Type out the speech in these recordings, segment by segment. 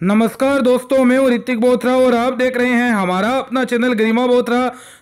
नमस्कार दोस्तों, मैं हूँ ऋतिक बोथरा और आप देख रहे हैं हमारा अपना चैनल गरिमा बोथरा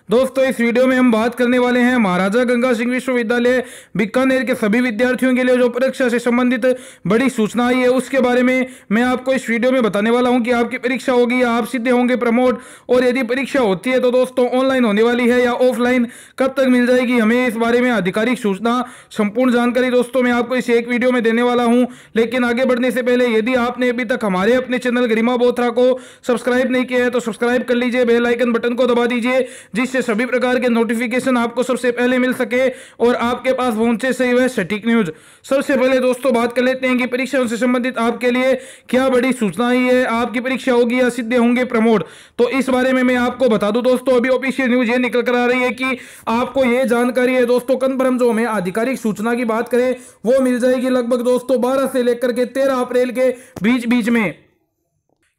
दोस्तों, इस वीडियो में हम बात करने वाले हैं महाराजा गंगा सिंह विश्वविद्यालय बीकानेर के सभी विद्यार्थियों के लिए जो परीक्षा से संबंधित बड़ी सूचना आई है, उसके बारे में मैं आपको इस वीडियो में बताने वाला हूँ कि आपकी परीक्षा होगी या आप सीधे होंगे प्रमोट, और यदि परीक्षा होती है तो दोस्तों ऑनलाइन होने वाली है या ऑफलाइन, कब तक मिल जाएगी हमें इस बारे में आधिकारिक सूचना, संपूर्ण जानकारी दोस्तों मैं आपको इस एक वीडियो में देने वाला हूँ। लेकिन आगे बढ़ने से पहले, यदि आपने अभी तक हमारे अपने चैनल गरिमा बोथरा को सब्सक्राइब नहीं किया है तो सब्सक्राइब कर लीजिए बेलाइकन बटन को दबा दीजिए, जिससे सभी प्रकार के नोटिफिकेशन आपको सबसे पहले मिल सके और आपके पास पहुँचे सही वह सटीक न्यूज़ सबसे पहले दोस्तों, बात कर लेते हैं कि परीक्षाओं से संबंधित आपके लिए क्या बड़ी सूचना आई है। आपकी परीक्षा होगी या सीधे होंगे प्रमोट। तो इस बारे में मैं आपको बता दूँ दोस्तों, अभी ऑफिशियल न्यूज़ ये निकल कर आ रही है कि आपको ये जानकारी है दोस्तों, कन्फर्म जो हमें आधिकारिक सूचना की बात करें, वो मिल जाएगी लगभग दोस्तों बारह से लेकर के तेरह अप्रैल के बीच बीच में।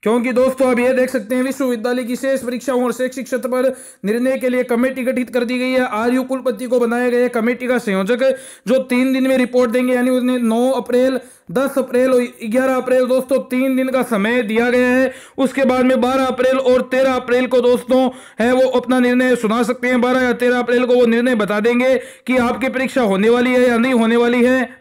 क्योंकि दोस्तों अब ये देख सकते हैं, विश्वविद्यालय की शेष परीक्षाओं और शैक्षिक क्षेत्र पर निर्णय के लिए कमेटी गठित कर दी गई है। आर्यू कुलपति को बनाया गया कमेटी का संयोजक, जो तीन दिन में रिपोर्ट देंगे, यानी उन्हें नौ अप्रैल, दस अप्रैल और ग्यारह अप्रैल, दोस्तों, तीन दिन का समय दिया गया है। उसके बाद में बारह अप्रैल और तेरह अप्रैल को, दोस्तों, है, वो अपना निर्णय सुना सकते हैं। बारह या तेरह अप्रैल को वो निर्णय बता देंगे कि आपकी परीक्षा होने वाली है या नहीं होने वाली है।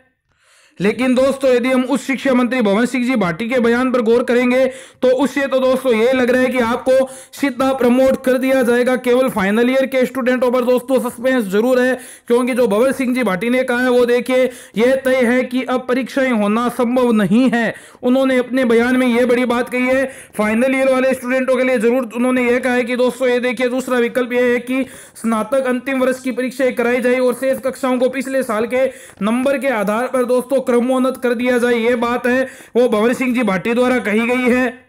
लेकिन दोस्तों, यदि हम उस शिक्षा मंत्री भवन सिंह जी भाटी के बयान पर गौर करेंगे तो उससे तो दोस्तों ये लग रहा है कि आपको सीधा प्रमोट कर दिया जाएगा। केवल फाइनल ईयर के स्टूडेंटों पर दोस्तों सस्पेंस ज़रूर है, क्योंकि जो भवन सिंह जी भाटी ने कहा है, वो देखिए यह तय है कि अब परीक्षाएँ होना संभव नहीं है। उन्होंने अपने बयान में यह बड़ी बात कही है। फाइनल ईयर वाले स्टूडेंटों के लिए ज़रूर उन्होंने यह कहा है कि दोस्तों, ये देखिए, दूसरा विकल्प यह है कि स्नातक अंतिम वर्ष की परीक्षाएँ कराई जाए और शेष कक्षाओं को पिछले साल के नंबर के आधार पर दोस्तों क्रमोन्नत कर दिया जाए, ये बात है। वो भवन सिंह जी भाटी द्वारा कही गई है।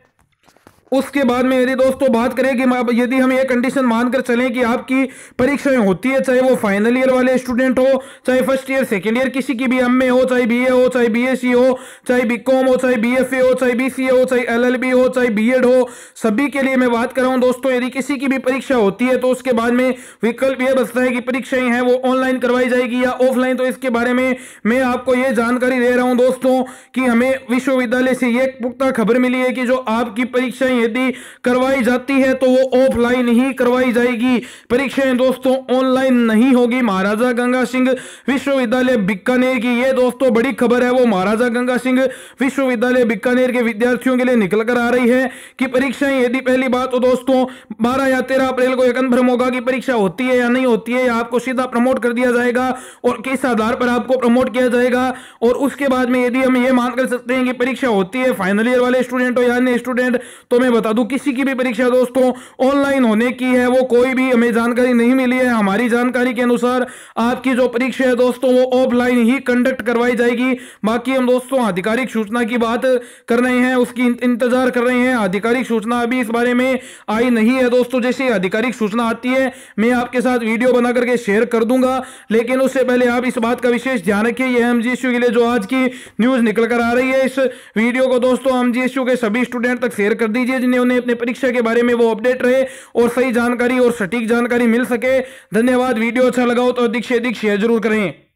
उसके बाद में यदि दोस्तों बात करें कि यदि हम ये कंडीशन मानकर चलें कि आपकी परीक्षाएँ होती है, चाहे वो फाइनल ईयर वाले स्टूडेंट हो, चाहे फ़र्स्ट ईयर सेकेंड ईयर किसी की भी एम हो, चाहे बीए हो, चाहे बी हो, चाहे बी हो, चाहे बी हो, चाहे बीसीए हो, चाहे एलएलबी हो, चाहे बी हो, सभी के लिए मैं बात कर रहा हूँ दोस्तों, यदि किसी की भी परीक्षा होती है तो उसके बाद में विकल्प यह बचता है कि परीक्षाएँ हैं, वो ऑनलाइन करवाई जाएगी या ऑफलाइन तो इसके बारे में मैं आपको ये जानकारी दे रहा हूँ दोस्तों कि हमें विश्वविद्यालय से ये पुख्ता खबर मिली है कि जो आपकी परीक्षाएँ यदि करवाई जाती है तो वो ऑफलाइन ही करवाई जाएगी। परीक्षाएँ दोस्तों ऑनलाइन नहीं होगी। महाराजा गंगा सिंह विश्वविद्यालय बीकानेर की ये दोस्तों बड़ी खबर है। वो महाराजा गंगा सिंह विश्वविद्यालय बीकानेर के विद्यार्थियों के लिए निकल कर आ रही है कि परीक्षाएँ यदि पहली बात तो दोस्तों बारह या तेरह अप्रैल को कन्फर्म होगा कि परीक्षा होती है या नहीं होती है। या आपको सीधा प्रमोट कर दिया जाएगा और किस आधार पर आपको प्रमोट किया जाएगा और उसके बाद में यदि हम ये मान कर सकते हैं कि परीक्षा होती है, फाइनल ईयर वाले स्टूडेंट हो या अन्य स्टूडेंट तो मैं बता दूँ, किसी की भी परीक्षा दोस्तों ऑनलाइन होने की है, वो कोई भी हमें जानकारी नहीं मिली है। हमारी जानकारी के अनुसार, आपकी जो परीक्षा है दोस्तों, वो ऑफलाइन ही कंडक्ट करवाई जाएगी। बाकी हम दोस्तों, आधिकारिक सूचना की बात कर रहे हैं, उसकी इंतज़ार कर रहे हैं। आधिकारिक सूचना अभी इस बारे में आई नहीं है दोस्तों, जैसे आधिकारिक सूचना आती है, मैं आपके साथ वीडियो बना करके शेयर कर दूँगा। लेकिन उससे पहले आप इस बात का विशेष ध्यान रखिए, यह एम के लिए जो आज की न्यूज़ निकल कर आ रही है, इस वीडियो को दोस्तों एम के सभी स्टूडेंट तक शेयर कर दीजिए। जिन्हें उन्हें अपने परीक्षा के बारे में वो अपडेट रहे और सही जानकारी और सटीक जानकारी मिल सके। धन्यवाद, वीडियो अच्छा लगा हो तो अधिक से अधिक शेयर ज़रूर करें।